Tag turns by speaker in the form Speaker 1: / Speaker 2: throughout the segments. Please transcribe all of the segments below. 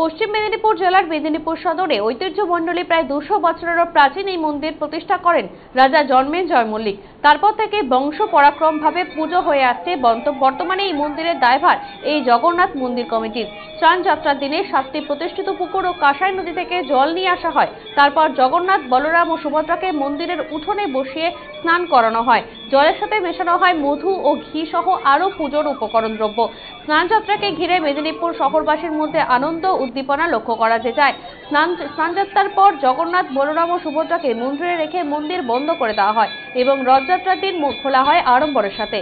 Speaker 1: পশ্চিম মেদিনীপুর জেলার মেদিনীপুর সদরে ঐতিহ্য ঐতিহ্যমণ্ডলী প্রায় দুশো বছরেরও প্রাচীন এই মন্দির প্রতিষ্ঠা করেন রাজা জন্মেঞ্জয় মল্লিক। তারপর থেকে বংশ পরাক্রমভাবে পুজো হয়ে আসছে বর্তমানে এই মন্দিরের দায়ভার এই জগন্নাথ মন্দির কমিটির। স্নান যাত্রার দিনে সাতটি প্রতিষ্ঠিত পুকুর ও কাঁসাই নদী থেকে জল নিয়ে আসা হয়। তারপর জগন্নাথ বলরাম ও সুভদ্রাকে মন্দিরের উঠোনে বসিয়ে স্নান করানো হয়। জলের সাথে মেশানো হয় মধু ও ঘি সহ আরও পুজোর উপকরণ দ্রব্য। স্নানযাত্রাকে ঘিরে মেদিনীপুর শহরবাসীর মধ্যে আনন্দ উদ্দীপনা লক্ষ্য করা যে যায় স্নান স্নানযাত্রার পর জগন্নাথ, বলরাম ও সুভদ্রাকে মন্দিরে রেখে মন্দির বন্ধ করে দেওয়া হয় এবং রথযাত্রার দিন খোলা হয় আড়ম্বরের সাথে।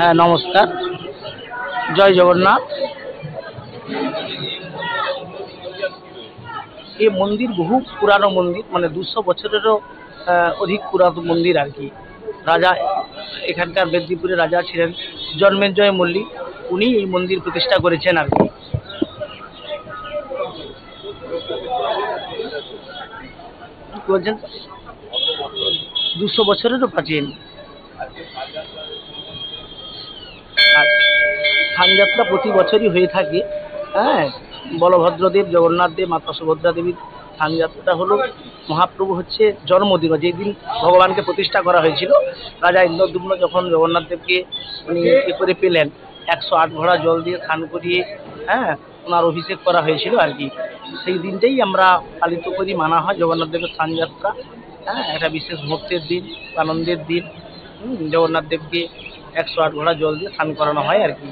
Speaker 2: হ্যাঁ নমস্কার। জয় জগন্নাথ। এই মন্দির বহু পুরানো মন্দির মানে দুশো বছরেরও অধিক পুরাতন মন্দির আর কি। রাজা, এখানকার মেদিনীপুরের রাজা ছিলেন জন্মেঞ্জয় মল্লিক। উনি এই মন্দির প্রতিষ্ঠা করেছেন আর কি বলছেন? দুশো বছরেরও প্রাচীন। স্থানযাত্রা প্রতি বছরই হয়ে থাকে। হ্যাঁ বলভদ্রদেব জগন্নাথ দেব মাতা সুভদ্রা দেবীর স্থানযাত্রাটা হলো মহাপ্রভু হচ্ছে জন্মদিন। যেদিন ভগবানকে প্রতিষ্ঠা করা হয়েছিল রাজা ইন্দ্রদুম্ন যখন জগন্নাথ দেবকে উনি ইয়ে করে পেলেন একশো আট ঘোড়া জল দিয়ে স্নান করিয়ে হ্যাঁ ওনার অভিষেক করা হয়েছিল আর কি। সেই দিনটাই আমরা পালিত করি মানা হয় জগন্নাথ দেবের স্থানযাত্রা হ্যাঁ একটা বিশেষ মুহূর্তের দিন আনন্দের দিন। হুম, জগন্নাথ দেবকে একশো আট ঘোড়া জল দিয়ে স্নান করানো হয় আর কি।